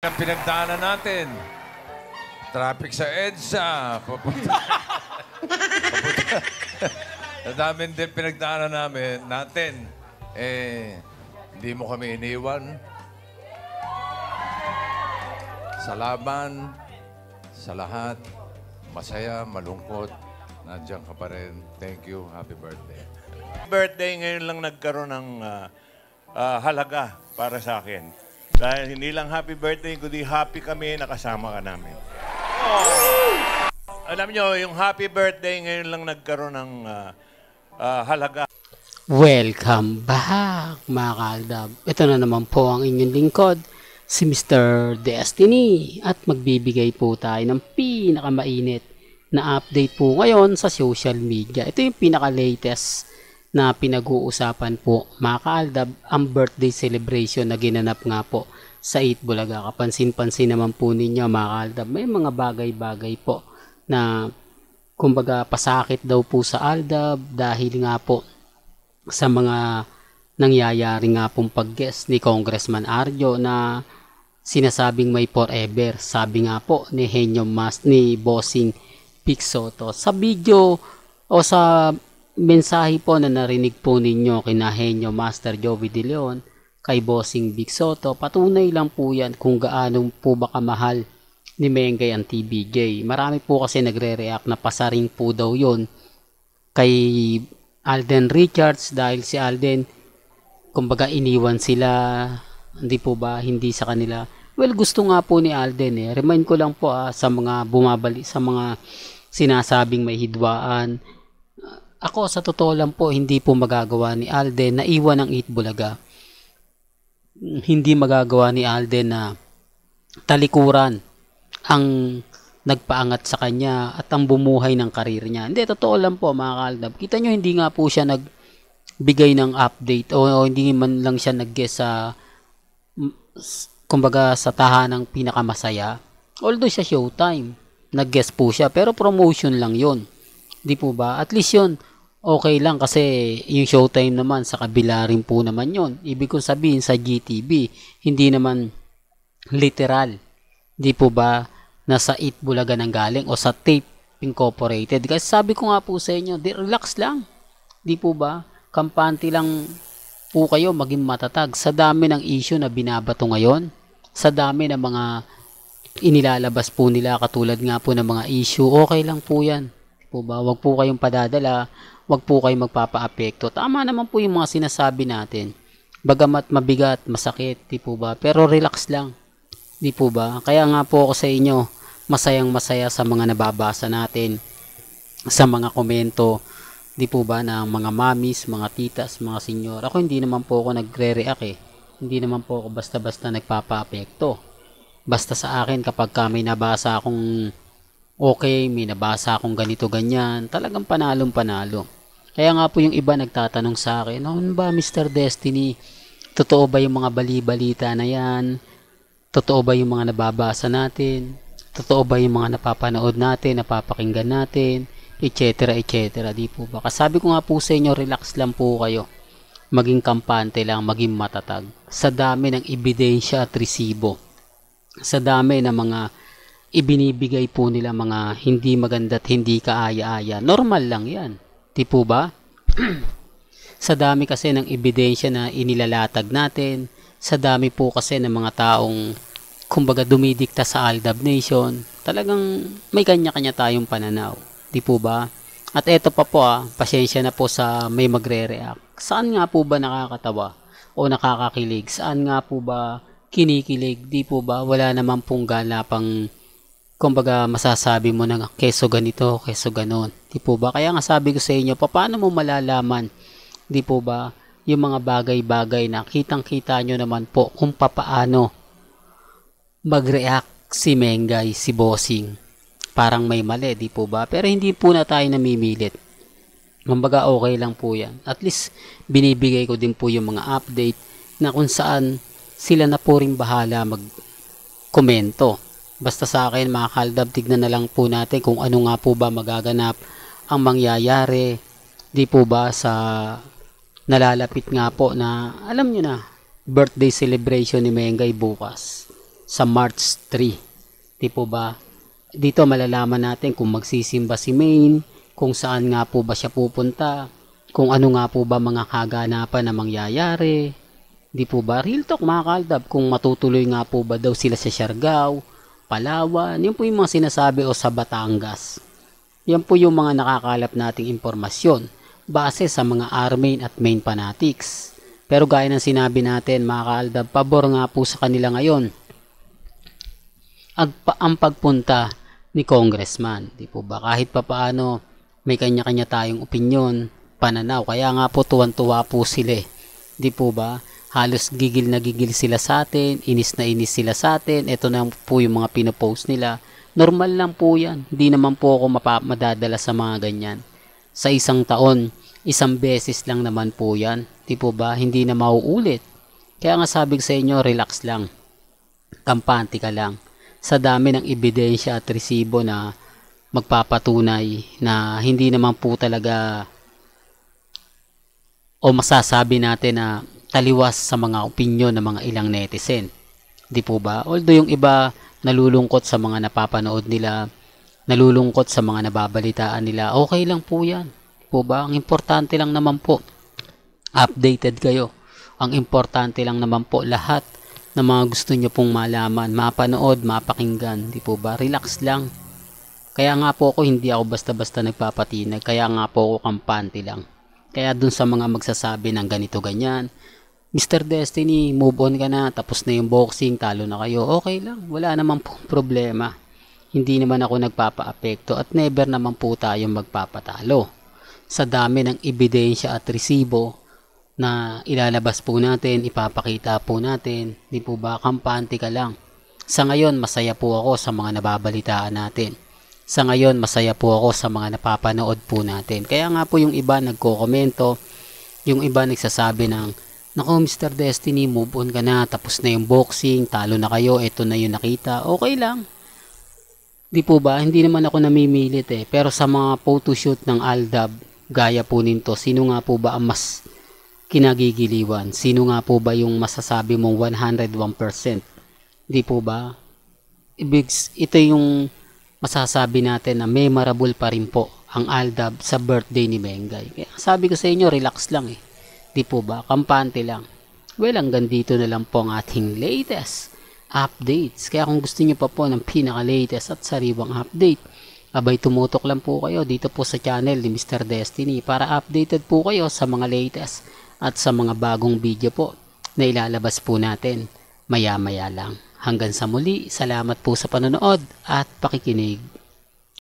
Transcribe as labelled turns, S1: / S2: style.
S1: ang pinagdaanan natin. Traffic sa EDSA. Papunta. papunta. Ang dami din pinagdaanan namin, natin. Eh, hindi mo kami iniwan. Sa laban, sa lahat, masaya, malungkot, nandiyan ka pa rin. Thank you. Happy birthday.
S2: birthday ngayon lang nagkaroon ng ah, ah, halaga para sa akin. Dahil hindi lang happy birthday, kundi happy kami nakasama ka namin. Alam nyo, yung happy birthday ngayon lang nagkaroon ng ah, ah, halaga.
S3: Welcome back mga kaaldab. Ito na naman po ang inyong lingkod, si Mr. Destiny. At magbibigay po tayo ng pinakamainit na update po ngayon sa social media. Ito yung pinaka-latest na pinag-uusapan po mga kaaldab, ang birthday celebration na ginanap nga po sa 8 Bulaga. Kapansin-pansin naman po ninyo mga kaaldab, may mga bagay-bagay po na kumbaga pasakit daw po sa Aldab dahil nga po sa mga nangyayari nga pong pag-guest ni Congressman Arjo na sinasabing may forever. Sabi nga po ni Henyo Mas ni Bossing Pixoto. Sa video o sa mensahe po na narinig po ninyo kina Henyo Master Joey De Leon kay Bossing Big Soto, patunay lang po yan kung gaano po ba kamahal ni Mengay ang TBJ. Marami po kasi nagre-react na pasaring po daw yon kay Alden Richards dahil si Alden kumbaga iniwan sila hindi po ba hindi sa kanila. Well gusto nga po ni Alden eh. Remind ko lang po ah, sa mga bumabalik sa mga sinasabing may hidwaan ako sa totoo lang po hindi po magagawa ni Alden na iwan ang Itbulaga hindi magagawa ni Alden na talikuran ang nagpaangat sa kanya at ang bumuhay ng karir niya. Hindi, totoo lang po mga kaldab. Kita nyo, hindi nga po siya nagbigay ng update o, o hindi man lang siya nag-guess sa kumbaga sa tahanang pinakamasaya. Although siya showtime, nag-guess po siya pero promotion lang yon Di po ba? At least yun, okay lang kasi yung showtime naman sa kabila rin po naman yon Ibig kong sabihin sa GTV, hindi naman literal. Di po ba nasa Eat Bulaga ng galing o sa Tape Incorporated. Kasi sabi ko nga po sa inyo, di, relax lang. Di po ba? Kampante lang po kayo maging matatag sa dami ng issue na binabato ngayon. Sa dami ng mga inilalabas po nila katulad nga po ng mga issue, okay lang po yan. Po ba? Huwag po kayong padadala, huwag po kayong magpapa-apekto. Tama naman po yung mga sinasabi natin. Bagamat mabigat, masakit, di po ba? Pero relax lang. Di po ba? Kaya nga po ako sa inyo, masayang masaya sa mga nababasa natin, sa mga komento, di po ba, ng mga mamis, mga titas, mga senyor. Ako hindi naman po ako nagre-react eh. Hindi naman po ako basta-basta nagpapa-apekto. Basta sa akin kapag ka may nabasa akong okay, may nabasa akong ganito ganyan, talagang panalong panalo. Kaya nga po yung iba nagtatanong sa akin, ano ba Mr. Destiny, totoo ba yung mga bali-balita na yan? Totoo ba yung mga nababasa natin? Totoo ba yung mga napapanood natin, napapakinggan natin, etc. etc. Di po ba? Kasabi ko nga po sa inyo, relax lang po kayo. Maging kampante lang, maging matatag. Sa dami ng ebidensya at resibo. Sa dami ng mga ibinibigay po nila mga hindi maganda at hindi kaaya-aya. Normal lang yan. Di po ba? sa dami kasi ng ebidensya na inilalatag natin, sa dami po kasi ng mga taong kumbaga dumidikta sa Aldab Nation, talagang may kanya-kanya tayong pananaw. Di po ba? At eto pa po ah, pasensya na po sa may magre-react. Saan nga po ba nakakatawa o nakakakilig? Saan nga po ba kinikilig? Di po ba? Wala naman pong gala pang kumbaga masasabi mo na keso ganito, keso ganon. Di po ba? Kaya nga sabi ko sa inyo, paano mo malalaman? Di po ba? Yung mga bagay-bagay na kitang-kita nyo naman po kung papaano mag-react si Mengay, si Bossing. Parang may mali, di po ba? Pero hindi po na tayo namimilit. Kumbaga okay lang po yan. At least binibigay ko din po yung mga update na kung saan sila na po rin bahala mag-komento. Basta sa akin mga kaldab, tignan na lang po natin kung ano nga po ba magaganap ang mangyayari. Di po ba sa nalalapit nga po na alam nyo na birthday celebration ni Mengay bukas. sa March 3. Di po ba? Dito malalaman natin kung magsisimba si Maine, kung saan nga po ba siya pupunta, kung ano nga po ba mga kaganapan na mangyayari. Di po ba? Real talk mga kaldab, kung matutuloy nga po ba daw sila sa Siargao, Palawan, yun po yung mga sinasabi o sa Batangas. Yan po yung mga nakakalap nating impormasyon base sa mga Armain at main fanatics. Pero gaya ng sinabi natin mga kaaldab, pabor nga po sa kanila ngayon agpa, ang pagpunta ni congressman. Di po ba? Kahit pa paano may kanya-kanya tayong opinyon, pananaw. Kaya nga po tuwan-tuwa po sila eh. Di po ba? Halos gigil na gigil sila sa atin, inis na inis sila sa atin. Ito na po yung mga pinopost nila. Normal lang po yan. Hindi naman po ako mapa- madadala sa mga ganyan. Sa isang taon, isang beses lang naman po yan. Di po ba? Hindi na mauulit. Kaya nga sabi sa inyo, relax lang. Kampante ka lang. Sa dami ng ebidensya at resibo na magpapatunay na hindi naman po talaga o masasabi natin na taliwas sa mga opinyon ng mga ilang netizen. Di po ba? Although yung iba nalulungkot sa mga napapanood nila, nalulungkot sa mga nababalitaan nila, okay lang po yan. Po ba? Ang importante lang naman po, updated kayo. Ang importante lang naman po lahat na mga gusto nyo pong malaman, mapanood, mapakinggan. Di po ba? Relax lang. Kaya nga po ako hindi ako basta-basta nagpapatinag. Kaya nga po ako kampante lang. Kaya dun sa mga magsasabi ng ganito ganyan, Mr. Destiny, move on ka na, tapos na yung boxing, talo na kayo. Okay lang, wala naman po problema. Hindi naman ako nagpapa-apekto at never naman po tayong magpapatalo. Sa dami ng ebidensya at resibo na ilalabas po natin, ipapakita po natin, di po ba, kampante ka lang. Sa ngayon, masaya po ako sa mga nababalitaan natin. Sa ngayon, masaya po ako sa mga napapanood po natin. Kaya nga po yung iba nagko-komento, yung iba nagsasabi ng, Nako, Mr. Destiny, move on ka na. Tapos na yung boxing, talo na kayo, eto na yung nakita. Okay lang. Di po ba? Hindi naman ako namimilit eh. Pero sa mga photoshoot ng Aldab, gaya po nito, sino nga po ba ang mas kinagigiliwan? Sino nga po ba yung masasabi mong 101%? Di po ba? Ibig, ito yung masasabi natin na memorable pa rin po ang Aldab sa birthday ni Mengay. Kaya sabi ko sa inyo, relax lang eh. Di po ba? Kampante lang. Well, hanggang dito na lang po ang ating latest updates. Kaya kung gusto niyo pa po ng pinaka-latest at sariwang update, abay tumutok lang po kayo dito po sa channel ni Mr. Destiny para updated po kayo sa mga latest at sa mga bagong video po na ilalabas po natin maya-maya lang. Hanggang sa muli, salamat po sa panonood at pakikinig.